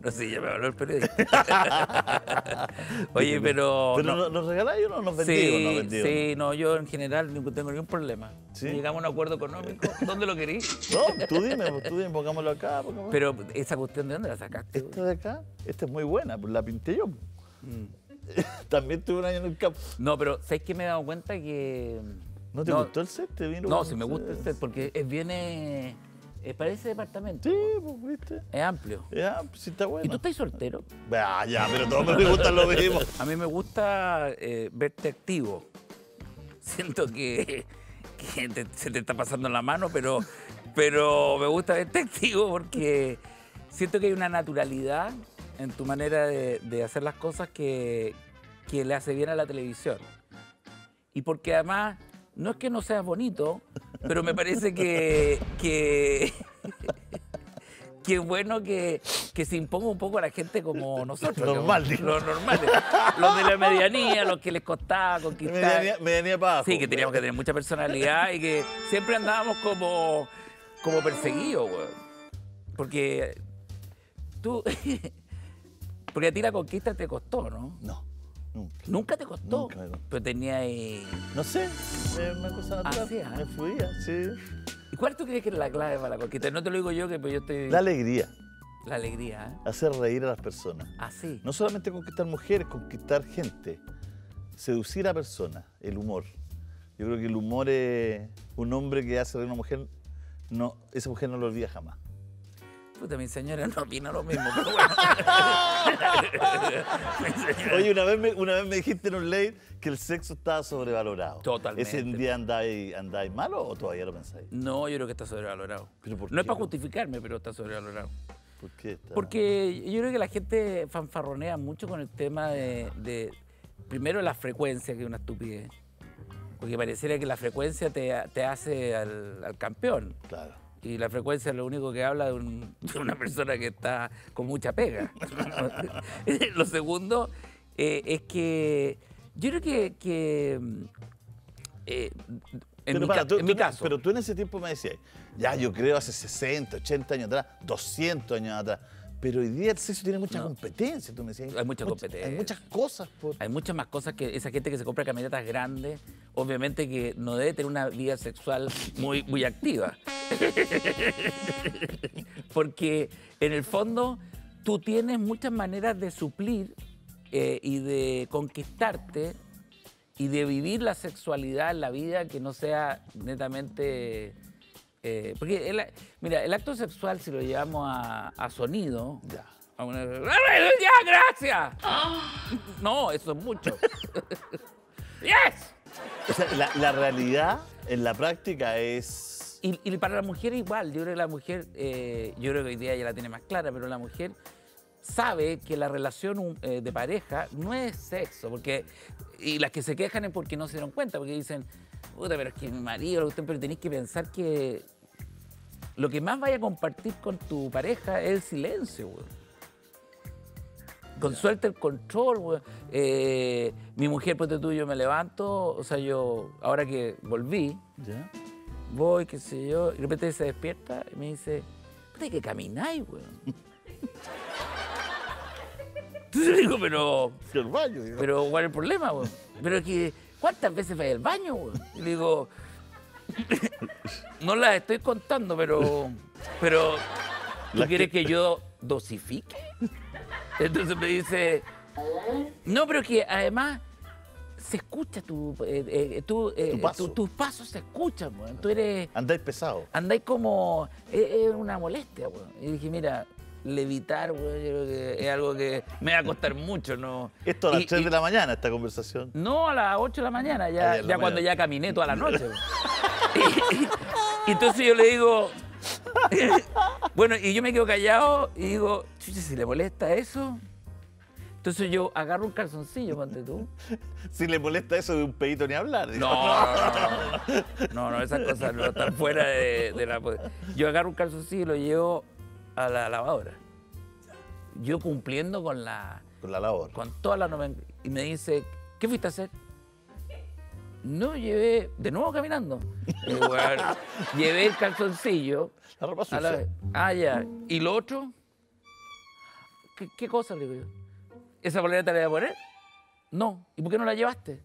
No sé, ya me habló el periodista. Oye, pero. ¿Pero no. no- nos regaláis uno nos vendimos? Sí, nos vendimos? sí, no, yo en general no tengo ningún problema. ¿Sí? Llegamos a un acuerdo económico. ¿Dónde lo querís? No, tú dime, pues, tú dime, pongámoslo acá. pongámoslo- Pero esa cuestión, ¿de dónde la sacaste? Esta de acá, esta es muy buena, pues la pinté yo. Mm. También tuve un año en el campo. No, pero ¿sabes qué me he dado cuenta que. ¿No te gustó el set? ¿Te vino No, sí me gusta el set porque es bien. Eh, eh, parece departamento. Sí, pues, viste. Es amplio. Ya, pues sí está bueno. ¿Y tú estás soltero? Ah, ya, pero todos me gustan lo mismo. A mí me gusta eh, verte activo. Siento que, que te- se te está pasando la mano, pero, pero me gusta verte activo porque siento que hay una naturalidad en tu manera de, de hacer las cosas que, que le hace bien a la televisión. Y porque además, no es que no seas bonito, pero me parece que, que, bueno que, que se imponga un poco a la gente como nosotros. Normal, que-. Los normales. Los de la medianía, los que les costaba conquistar. Medianía, medianía para abajo. Sí, que teníamos que tener mucha personalidad y que siempre andábamos como, como perseguidos, güey. Porque tú. Porque a ti la conquista te costó, ¿no? No, nunca. Nunca te costó. Nunca me costó. Pero tenía ahí. No sé, es una cosa natural. sí, ah. Me fluía, sí. ¿Y cuál tú crees que es la clave para la conquista? No te lo digo yo, que pues yo estoy. La alegría, La alegría, ¿eh? hacer reír a las personas. Así. No solamente conquistar mujeres, conquistar gente, seducir a personas, el humor. Yo creo que el humor es un hombre que hace reír a una mujer, no, esa mujer no lo olvida jamás. Puta, mi señora no opina lo mismo, pero bueno. Oye, una vez, me, una vez me dijiste en un late que el sexo estaba sobrevalorado. Totalmente. ¿Ese día andáis, andáis malo o todavía lo pensáis? No, yo creo que está sobrevalorado. ¿Pero por no es para justificarme, pero está sobrevalorado. ¿Por qué? está- Porque yo creo que la gente fanfarronea mucho con el tema de, de- primero la frecuencia, que es una estupidez. Porque pareciera que la frecuencia te, te hace al, al campeón. Claro. Y la frecuencia es lo único que habla de, un- de una persona que está con mucha pega. lo segundo eh, es que yo creo que, que, eh, en, Pero mi, para, ca- tú- en mi tú- caso, Pero tú en ese tiempo me decías, ya, yo creo hace 60, 80 años atrás, 200 años atrás. Pero hoy día el sexo tiene mucha No. competencia, tú me decías. Hay mucha Hay competencia. muchas cosas. Por... Hay muchas más cosas que esa gente que se compra camionetas grandes, obviamente que no debe tener una vida sexual muy, muy activa. Porque en el fondo tú tienes muchas maneras de suplir eh, y de conquistarte y de vivir la sexualidad en la vida que no sea netamente... eh, porque, el, mira, el acto sexual, si lo llevamos a, a sonido, Ya. a una- ¡Ya, gracias! No, eso es mucho. ¡Yes! O sea, la, la realidad en la práctica es. Y, y para la mujer igual, yo creo que la mujer, eh, yo creo que hoy día ya la tiene más clara, pero la mujer sabe que la relación eh, de pareja no es sexo, porque, y las que se quejan es porque no se dieron cuenta, porque dicen, puta, pero es que mi marido, lo que usted", pero tenéis que pensar que lo que más vaya a compartir con tu pareja es el silencio, güey. Con suelta el control, güey. Eh, mi mujer, pues tú, yo me levanto, o sea, yo, ahora que volví, voy, qué sé yo, y de repente se despierta y me dice, puta, hay que camináis, weón. Entonces le digo, pero, baño. digo. pero, ¿cuál es el problema, weón? Pero es que, ¿cuántas veces vas al baño? Y le digo, no las estoy contando, pero, pero, ¿tú quieres que- que yo dosifique? Entonces me dice, no, pero que además se escucha tu, eh, eh, tu, eh, Tu paso. tu- tus pasos se escuchan, weón. Tú eres, Andáis pesado. andáis como, es, es una molestia, weón. Y dije, mira, levitar, weón, yo creo que es algo que me va a costar mucho, ¿no? Esto a las Y- 3 y- de la mañana, esta conversación. no, a las 8 de la mañana, ya, ya cuando ya caminé toda la noche. y, entonces yo le digo, bueno, y yo me quedo callado y digo, chucha, si le molesta eso. Entonces yo agarro un calzoncillo, ponte tú. Si le molesta eso de un pedito ni hablar. No, no, no, no, no, esas cosas no están fuera de, de la... Yo agarro un calzoncillo y lo llevo a la lavadora. Yo cumpliendo con la... Con la labor. con toda la nomen- Y me dice, ¿qué fuiste a hacer? No, llevé, de nuevo caminando. Weón, llevé el calzoncillo. La ropa la sucia. vez. Ah, ya. ¿Y lo otro? ¿Qué, qué cosa, le digo yo? ¿Esa polera te la voy a poner? No. ¿Y por qué no la llevaste?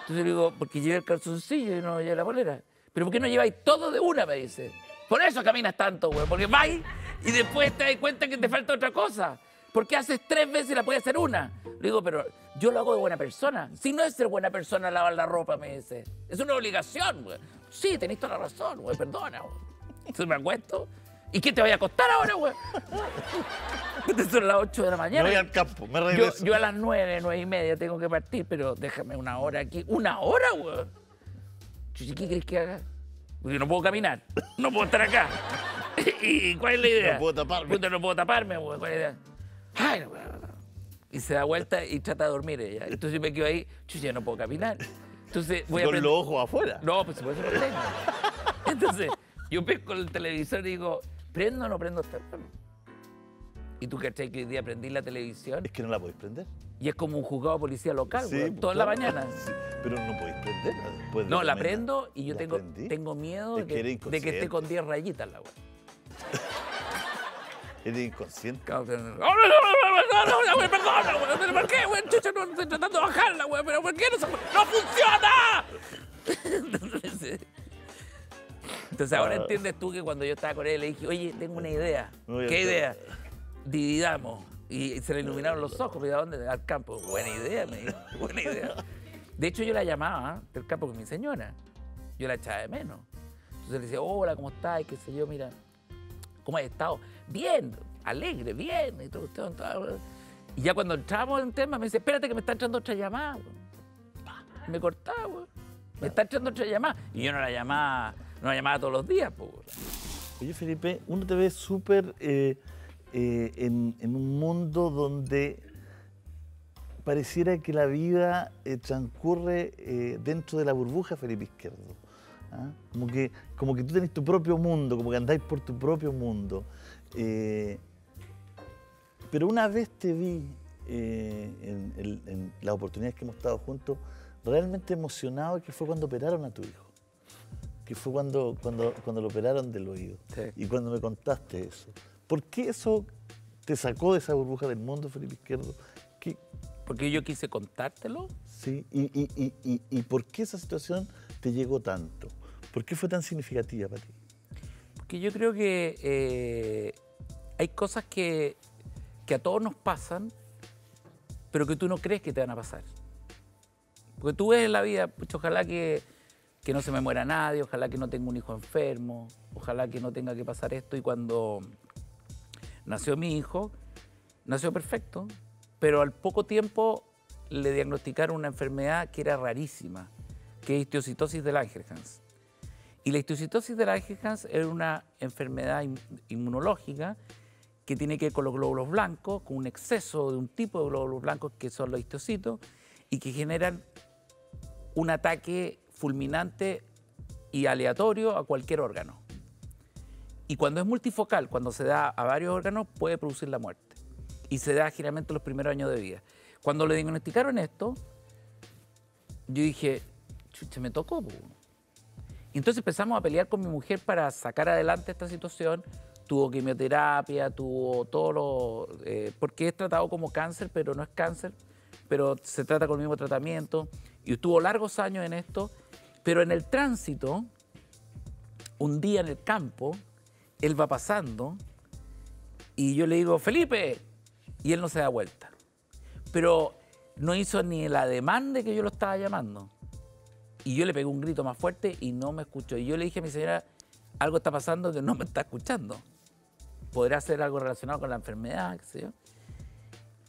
Entonces le digo, porque llevé el calzoncillo y no llevé la polera. ¿Pero por qué no lleváis todo de una? Me dice. Por eso caminas tanto, güey. Porque vais y después te das cuenta que te falta otra cosa. Porque haces tres veces y la puedes hacer una. Le digo, pero yo lo hago de buena persona. Si no es ser buena persona lavar la ropa, me dice. Es una obligación, güey. Sí, tenés toda la razón, güey. Perdona, güey. Entonces me acuesto. ¿Y qué te vaya a costar ahora, güey? Son las 8 de la Me mañana. voy al campo, me regreso. yo a las nueve, nueve y media tengo que partir, pero déjame una hora aquí. ¿Una hora? Chuchi, ¿qué crees que haga? Porque no puedo caminar, no puedo estar acá. ¿Y cuál es la idea? No puedo taparme. Puta, no puedo taparme. ¿Cuál es la idea? Ay, no, weón. Y se da vuelta y trata de dormir ella. Entonces yo me quedo ahí, chuchi, ya no puedo caminar. Entonces voy a Con los ojos afuera. no, pues eso no tengo. Entonces, yo pesco el televisor y digo, ¿prendo o no prendo esta weá? Y tú cachai que hoy día prendí la televisión Es que no la podéis prender. y es como un juzgado de policía local, Sí, weón, pues, toda la claro. mañana. Sí, Pero no podéis prenderla después de No, la caminar. prendo y yo ¿La tengo, prendí? tengo miedo de que de esté con 10 rayitas la weá. Eres inconsciente. Claro, que- ¡Oh, no, no, no, no, no, no, güey, güey! ¿Pero por qué, güey? Chucha, no estoy tratando de bajarla, güey. ¿Pero por qué no, se- no funciona? Entonces, entonces ahora Ah. entiendes tú que cuando yo estaba con él le dije, oye, tengo una idea. ¿Qué idea? Dividamos. Y se le iluminaron los ojos. ¿Y a dónde? Al campo. Buena idea, me dijo. Buena idea. De hecho, yo la llamaba ¿eh? del campo con mi señora. Yo la echaba de menos. Entonces le decía, hola, ¿cómo estás? Y qué sé yo, mira, ¿cómo has estado? Bien, alegre, bien. Y, todo, todo, y ya cuando entramos en tema, me dice, espérate que me está entrando otra llamada. weón". Y Me cortaba, weón. Me está entrando otra llamada. Y yo no la llamaba, no la llamaba todos los días, pues. Oye, Felipe, uno te ve súper eh, eh, en, en un mundo donde pareciera que la vida eh, transcurre eh, dentro de la burbuja Felipe Izquierdo. ¿ah? Como, que, como que tú tenés tu propio mundo, como que andáis por tu propio mundo. Eh, pero una vez te vi eh, en, en- en las oportunidades que hemos estado juntos, realmente emocionado, que fue cuando operaron a tu hijo. Que fue cuando, cuando, cuando lo operaron del oído. Sí. Y cuando me contaste eso. ¿Por qué eso te sacó de esa burbuja del mundo, Felipe Izquierdo? ¿Qué, Porque yo quise contártelo. sí? ¿Y, y, y, y, por qué esa situación te llegó tanto? ¿Por qué fue tan significativa para ti? Porque yo creo que eh, hay cosas que, que a todos nos pasan, pero que tú no crees que te van a pasar. Porque tú ves en la vida, ojalá que, que no se me muera nadie, ojalá que no tenga un hijo enfermo, ojalá que no tenga que pasar esto. Y cuando nació mi hijo, nació perfecto, pero al poco tiempo le diagnosticaron una enfermedad que era rarísima, que es histiocytosis del Langerhans. Y la histiocytosis del Langerhans es una enfermedad in- inmunológica que tiene que ver con los glóbulos blancos, con un exceso de un tipo de glóbulos blancos que son los histocitos y que generan un ataque fulminante y aleatorio a cualquier órgano. Y cuando es multifocal, cuando se da a varios órganos, puede producir la muerte. Y se da generalmente en los primeros años de vida. Cuando le diagnosticaron esto, yo dije, chucha, me tocó. po". Y entonces empezamos a pelear con mi mujer para sacar adelante esta situación. Tuvo quimioterapia, tuvo todo lo... eh, porque es tratado como cáncer, pero no es cáncer, pero se trata con el mismo tratamiento. Y estuvo largos años en esto, pero en el tránsito, un día en el campo, él va pasando y yo le digo, Felipe, y él no se da vuelta. Pero no hizo ni el ademán de que yo lo estaba llamando. Y yo le pegué un grito más fuerte y no me escuchó. Y yo le dije a mi señora, algo está pasando que no me está escuchando. Podrá ser algo relacionado con la enfermedad, qué.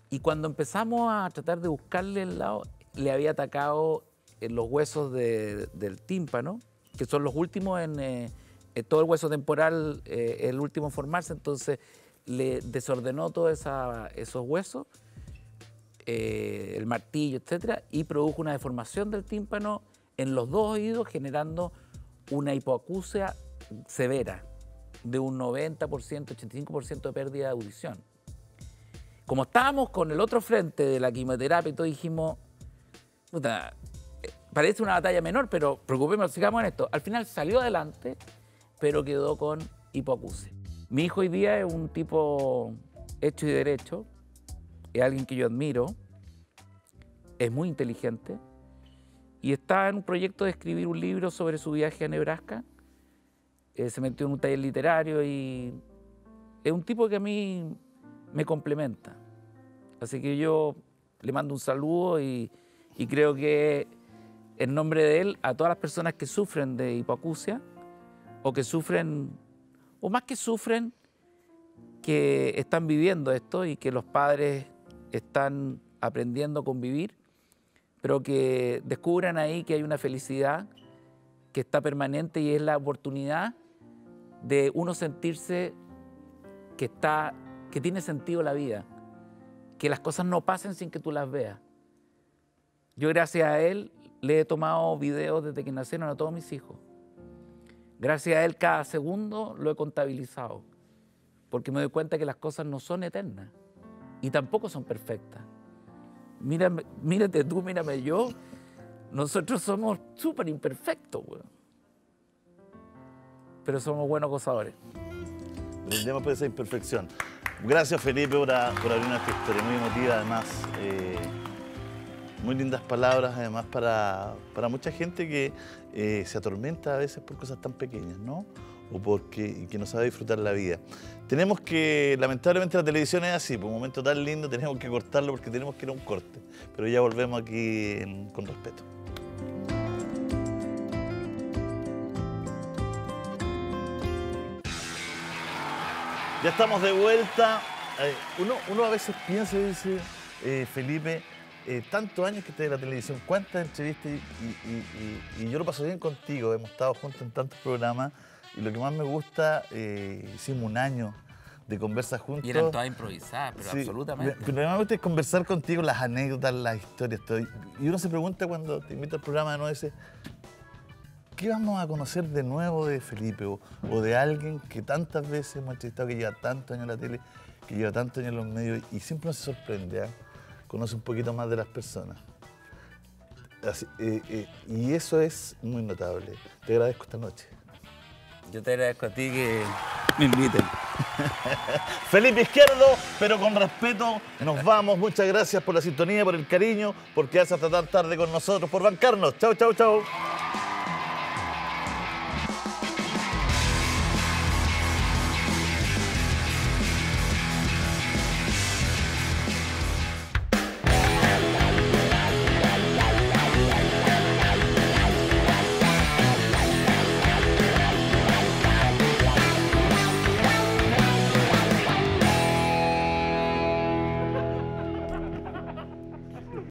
Y cuando empezamos a tratar de buscarle el lado, le había atacado los huesos de- del tímpano, que son los últimos en... eh, eh, todo el hueso temporal, eh, el último en formarse, entonces le desordenó todos esos huesos, eh, el martillo, etcétera, y produjo una deformación del tímpano en los dos oídos, generando una hipoacusia severa de un 90%, 85% de pérdida de audición. Como estábamos con el otro frente de la quimioterapia y dijimos, puta, eh, parece una batalla menor, pero preocupémonos, sigamos en esto. Al final salió adelante, pero quedó con hipoacusia. Mi hijo hoy día es un tipo hecho y derecho, es alguien que yo admiro, es muy inteligente y está en un proyecto de escribir un libro sobre su viaje a Nebraska. Eh, se metió en un taller literario y es un tipo que a mí me complementa. Así que yo le mando un saludo y, y creo que en nombre de él a todas las personas que sufren de hipoacusia o que sufren, o más que sufren, que están viviendo esto y que los padres están aprendiendo a convivir, pero que descubran ahí que hay una felicidad que está permanente y es la oportunidad de uno sentirse que está que tiene sentido la vida, que las cosas no pasen sin que tú las veas. Yo gracias a él le he tomado videos desde que nacieron a todos mis hijos. Gracias a él cada segundo lo he contabilizado, porque me doy cuenta que las cosas no son eternas y tampoco son perfectas. Mírate tú, mírame yo. Nosotros somos súper imperfectos, Pero somos buenos gozadores. Brindemos por esa imperfección. Gracias, Felipe, por, por abrir una historia muy emotiva, además. Eh, muy lindas palabras, además, para, mucha gente que eh, se atormenta a veces por cosas tan pequeñas, ¿no? O porque que no sabe disfrutar la vida. Tenemos que, lamentablemente la televisión es así, por un momento tan lindo tenemos que cortarlo porque tenemos que ir a un corte. Pero ya volvemos aquí con respeto. Ya estamos de vuelta. Eh, uno, a veces piensa y dice, eh, Felipe, eh, tantos años que estás en la televisión, cuántas entrevistas y, yo lo paso bien contigo, hemos estado juntos en tantos programas y lo que más me gusta, hicimos un año de conversa juntos. Y eran todas improvisadas, pero absolutamente. Pero lo que más me gusta es conversar contigo las anécdotas, las historias. Y uno se pregunta cuando te invita al programa de nuevo, dice, ¿qué vamos a conocer de nuevo de Felipe o, de alguien que tantas veces hemos entrevistado, que lleva tantos años en la tele, que lleva tantos años en los medios y siempre nos sorprende, ¿ah? Conoce un poquito más de las personas. Eh, eh, y eso es muy notable. Te agradezco esta noche. Yo te agradezco a ti que me inviten. Felipe Izquierdo, pero con respeto, nos vamos. Muchas gracias por la sintonía, por el cariño, porque quedarse hasta tan tarde con nosotros, por bancarnos. Chau, chau, chau.